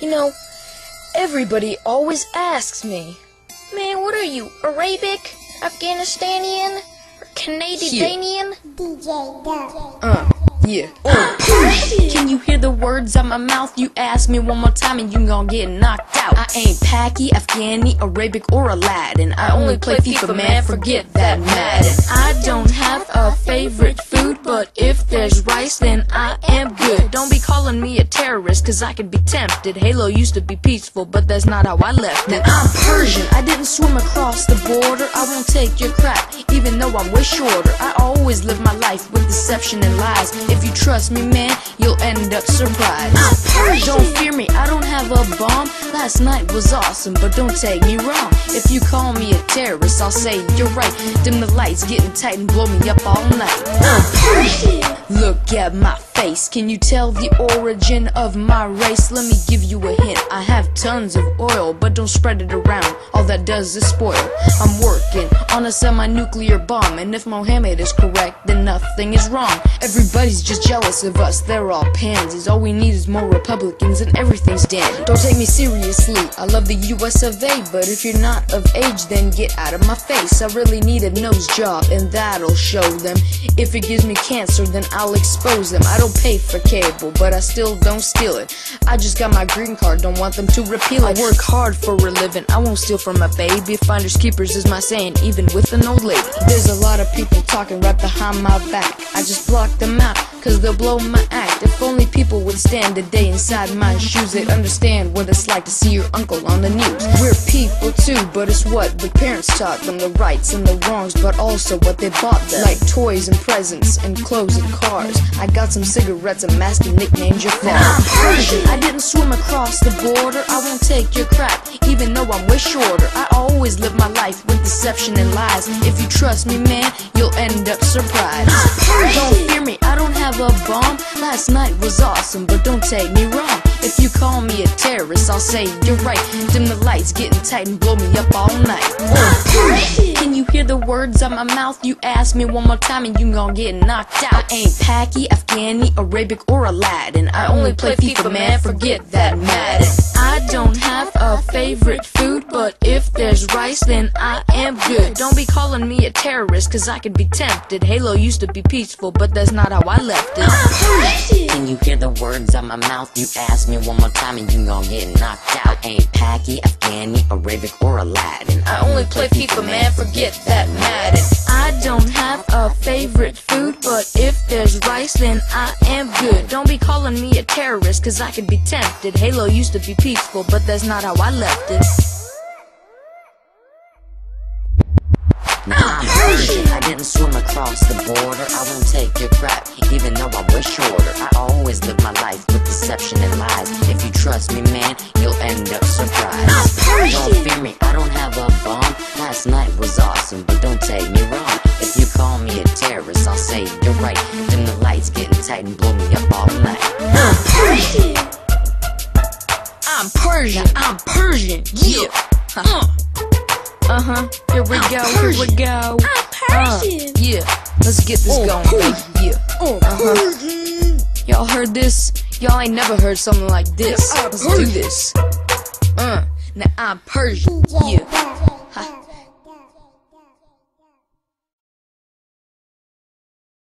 You know, everybody always asks me, Man, what are you, Arabic, Afghanistanian, or Canadian? DJ. Uh, yeah. Can you hear the words out my mouth? You ask me one more time and you gon' get knocked out. I ain't Paki, Afghani, Arabic, or Aladdin. I only play FIFA, man, forget that Madden. I don't have a favorite food, but if there's rice, then I am good. Don't be calling me a terrorist, cause I could be tempted. Halo used to be peaceful, but that's not how I left it. I'm Persian, I didn't swim across the border. I won't take your crap, even though I'm way shorter. I always live my life with deception and lies. If you trust me, man, you'll end up surprised. Don't fear me, I don't have a bomb. Last night was awesome, but don't take me wrong. If you call me a terrorist, I'll say you're right. Dim the lights, getting tight and blow me up all night. Look at my face. Can you tell the origin of my race? Let me give you a hint. I have tons of oil, but don't spread it around. All that does is spoil. I'm working on a semi-nuclear bomb, and if Mohammed is correct, then nothing is wrong. Everybody's just jealous of us. They're all pansies. All we need is more Republicans, and everything's dandy. Don't take me seriously. I love the U.S. of A, but if you're not of age, then get out of my face. I really need a nose job, and that'll show them. If it gives me cancer, then I'll expose them. I don't pay for cable, but I still don't steal it. I just got my green card, don't want them to repeal it. I work hard for a living, I won't steal from a baby. Finders keepers is my saying, even with an old lady. There's a lot of people talking right behind my back. I just block them out, cause they'll blow my act. If only people would stand a day inside my shoes, they'd understand what it's like to see your uncle on the news. We're people too, but it's what the parents taught them the rights and the wrongs, but also what they bought them. Like toys and presents and clothes and cars. I got some cigarettes, a mask, and nicknamed your father. I didn't swim across the border. I won't take your crap, even though I'm way shorter. I always live my life with deception and lies. If you trust me, man, you'll end up surprised. Don't fear me, Last night was awesome, but don't take me wrong. If you call me a terrorist, I'll say you're right. Dim the lights, getting tight and blow me up all night. Can you hear the words out my mouth? You ask me one more time and you gon' get knocked out. I ain't Paki, Afghani, Arabic, or Aladdin. I only play FIFA, man, forget that Madden. I don't have a favorite food, but if there's rice, then I am good. Don't be calling me a terrorist, cause I could be tempted. Halo used to be peaceful, but that's not how I left it. Can you hear the words out my mouth? You ask me one more time and you gon' get knocked out. Ain't Paki, Afghani, Arabic, or Aladdin. I only play FIFA, man, forget that Madden. I don't have a favorite food, but if there's rice, then I am good. Don't be calling me a terrorist, cause I could be tempted. Halo used to be peaceful, but that's not how I left it. Swim across the border. I won't take your crap, even though I'm way shorter. I always live my life with deception and lies. If you trust me, man, you'll end up surprised. Ah, don't fear me, I don't have a bomb. Last night was awesome, but don't take me wrong. If you call me a terrorist, I'll say you're right. Dim the lights, getting tight and blow me up all night. Ah, I'm Persian, I'm Persian, yeah. Uh huh. Uh-huh. Here we go, here we go. Persian. yeah. Let's get this going, baby. Yeah. Uh huh. Y'all heard this? Y'all ain't never heard something like this. Let's do this. Uh. Now I'm Persian. Yeah. Ha.